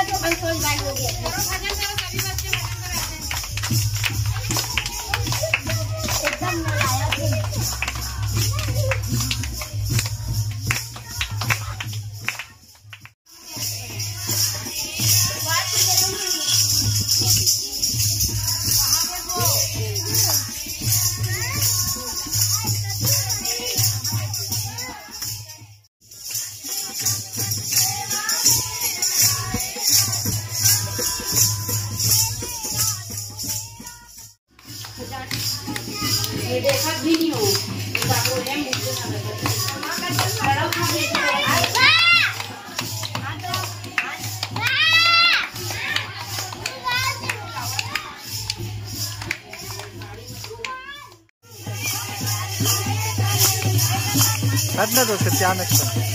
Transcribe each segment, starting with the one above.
Pagkakasok ang sold by Hugo. करने दो उसके ध्यान रखना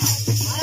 Bye.